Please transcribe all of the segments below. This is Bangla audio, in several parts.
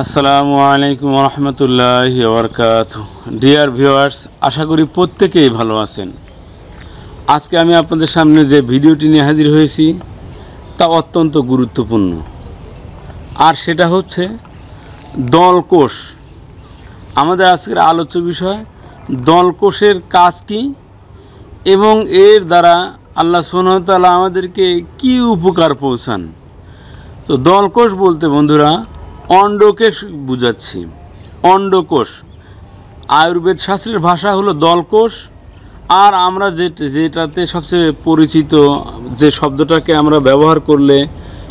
আসসালামু আলাইকুম রহমতুল্লাহ বরকাত ডিয়ার ভিউয়ার্স আশা করি প্রত্যেকেই ভালো আছেন। আজকে আমি আপনাদের সামনে যে ভিডিওটি নিয়ে হাজির হয়েছি, তা অত্যন্ত গুরুত্বপূর্ণ। আর সেটা হচ্ছে দলকোষ। আমাদের আজকের আলোচ্য বিষয়, দলকোষের কাজ কি এবং এর দ্বারা আল্লাহ সোনতালা আমাদেরকে কি উপকার পৌঁছান। তো দলকোষ বলতে বন্ধুরা অন্ডকে বুঝাচ্ছি। অন্ডকোষ। আয়ুর্বেদ শাস্ত্রের ভাষা হলো দলকোষ। আর আমরা যে যেটাতে সবচেয়ে পরিচিত যে শব্দটাকে আমরা ব্যবহার করলে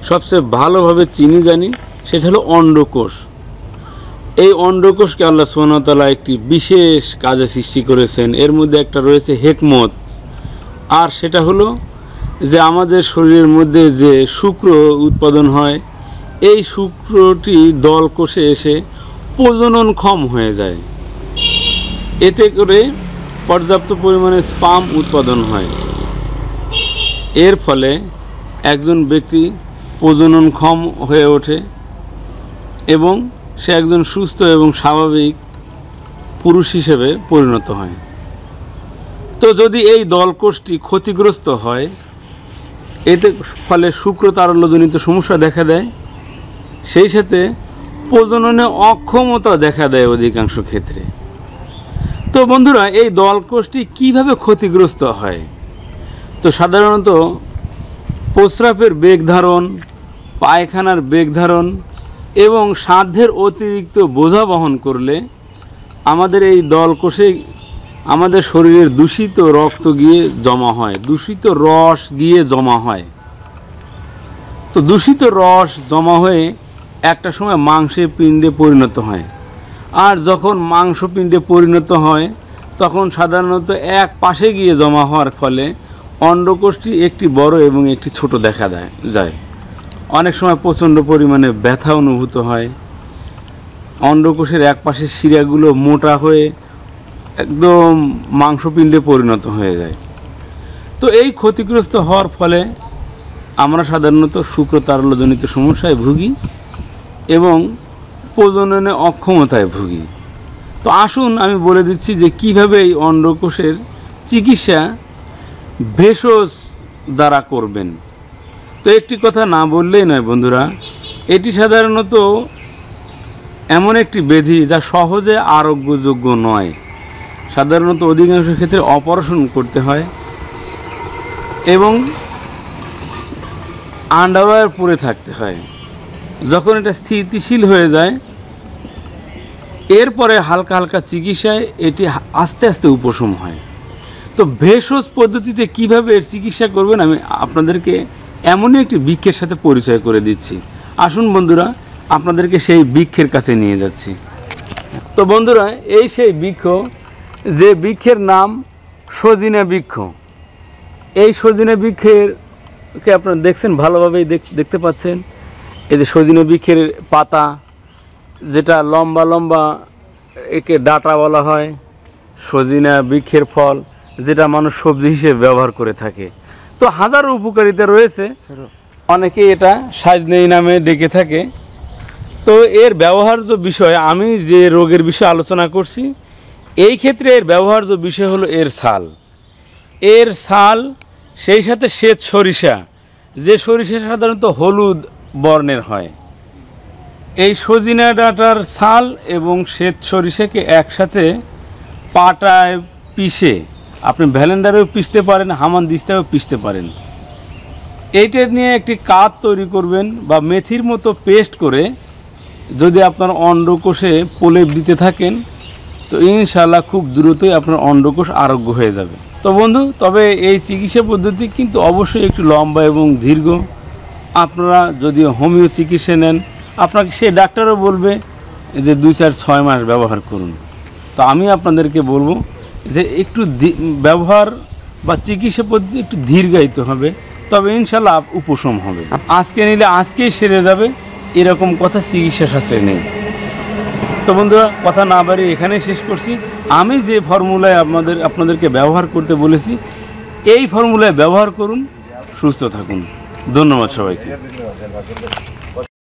সবচেয়ে ভালোভাবে চিনি জানি, সেটা হলো অন্ডকোষ। এই অন্ডকোষকে আল্লাহ সোনাতলা একটি বিশেষ কাজে সৃষ্টি করেছেন। এর মধ্যে একটা রয়েছে হেকমত। আর সেটা হলো যে আমাদের শরীরের মধ্যে যে শুক্র উৎপাদন হয় এই শুক্রটি দল কোষে এসে প্রজননক্ষম হয়ে যায়। এতে করে পর্যাপ্ত পরিমাণে স্পাম উৎপাদন হয়। এর ফলে একজন ব্যক্তি প্রজননক্ষম হয়ে ওঠে এবং সে একজন সুস্থ এবং স্বাভাবিক পুরুষ হিসেবে পরিণত হয়। তো যদি এই দলকোষটি ক্ষতিগ্রস্ত হয়, এতে ফলে শুক্র তারল্যজনিত সমস্যা দেখা দেয়। সেই সাথে প্রজননে অক্ষমতা দেখা দেয় অধিকাংশ ক্ষেত্রে। তো বন্ধুরা, এই দলকোষটি কীভাবে ক্ষতিগ্রস্ত হয়? তো সাধারণত প্রস্রাবের বেগ ধারণ, পায়খানার বেগ ধারণ এবং সাধ্যের অতিরিক্ত বোঝা বহন করলে আমাদের এই দলকোষে আমাদের শরীরের দূষিত রক্ত গিয়ে জমা হয়, দূষিত রস গিয়ে জমা হয়। তো দূষিত রস জমা হয়ে একটা সময় মাংসে পিণ্ডে পরিণত হয়। আর যখন মাংস পিণ্ডে পরিণত হয়, তখন সাধারণত এক পাশে গিয়ে জমা হওয়ার ফলে অন্ডকোষটি একটি বড় এবং একটি ছোট দেখা দেয়, যায়। অনেক সময় প্রচণ্ড পরিমাণে ব্যথা অনুভূত হয়। অন্ডকোষের এক পাশের শিরাগুলো মোটা হয়ে একদম মাংসপিণ্ডে পরিণত হয়ে যায়। তো এই ক্ষতিগ্রস্ত হওয়ার ফলে আমরা সাধারণত শুক্রতারল্যজনিত সমস্যায় ভুগি। এবং প্রজননে অক্ষমতায় ভুগি। তো আসুন আমি বলে দিচ্ছি যে কীভাবে এই অন্ডকোষের চিকিৎসা ভেষজ দ্বারা করবেন। তো একটি কথা না বললেই নয় বন্ধুরা, এটি সাধারণত এমন একটি ব্যাধি যা সহজে আরোগ্যযোগ্য নয়। সাধারণত অধিকাংশ ক্ষেত্রে অপারেশন করতে হয় এবং আন্ডারওয়্যার পরে থাকতে হয়। যখন এটা স্থিতিশীল হয়ে যায়, এরপরে হালকা হালকা চিকিৎসায় এটি আস্তে আস্তে উপশম হয়। তো ভেষজ পদ্ধতিতে কীভাবে এর চিকিৎসা করবেন আমি আপনাদেরকে এমনই একটি বৃক্ষের সাথে পরিচয় করে দিচ্ছি। আসুন বন্ধুরা, আপনাদেরকে সেই বৃক্ষের কাছে নিয়ে যাচ্ছি। তো বন্ধুরা, এই সেই বৃক্ষ, যে বৃক্ষের নাম সজিনা বৃক্ষ। এই সজিনা বৃক্ষের কে আপনারা দেখছেন, ভালোভাবেই দেখতে পাচ্ছেন। এই যে সজিনা বৃক্ষের পাতা, যেটা লম্বা লম্বা একে ডাটা বলা হয় সজিনা বৃক্ষের ফল, যেটা মানুষ সবজি হিসেবে ব্যবহার করে থাকে। তো হাজারো উপকারিতা রয়েছে। অনেকে এটা সাজনেই নামে ডেকে থাকে। তো এর ব্যবহার্য বিষয়, আমি যে রোগের বিষয়ে আলোচনা করছি, এই ক্ষেত্রে এর ব্যবহার্য বিষয় হলো এর ছাল। এর ছাল, সেই সাথে শ্বেত সরিষা, যে সরিষা সাধারণত হলুদ বর্ণের হয়। এই সজিনা ডাটার ছাল এবং শ্বেত সরিষাকে একসাথে পাটায় পিষে আপনি ভ্যালেন্ডারেও পিষতে পারেন, হামান দিস্তায়ও পিষতে পারেন। এইটার নিয়ে একটি কাত তৈরি করবেন বা মেথির মতো পেস্ট করে যদি আপনার অন্ডকোষে প্রলেপ দিতে থাকেন, তো ইনশাল্লাহ খুব দ্রুতই আপনার অন্ডকোষ আরোগ্য হয়ে যাবে। তো বন্ধু, তবে এই চিকিৎসা পদ্ধতি কিন্তু অবশ্যই একটু লম্বা এবং দীর্ঘ। আপনারা যদি হোমিও চিকিৎসা নেন, আপনাকে সে ডাক্তারও বলবে যে দুই চার ছয় মাস ব্যবহার করুন। তো আমি আপনাদেরকে বলব যে একটু ব্যবহার বা চিকিৎসা পদ্ধতি একটু দীর্ঘায়িত হবে, তবে ইনশাল্লাহ উপশম হবে। আজকে নিলে আজকেই সেরে যাবে, এরকম কথা চিকিৎসা শাস্ত্রে নেই। তো বন্ধুরা, কথা না বাড়ি এখানে শেষ করছি। আমি যে ফর্মুলায় আপনাদের, আপনাদেরকে ব্যবহার করতে বলেছি, এই ফর্মুলায় ব্যবহার করুন, সুস্থ থাকুন। ধন্যবাদ সবাইকে।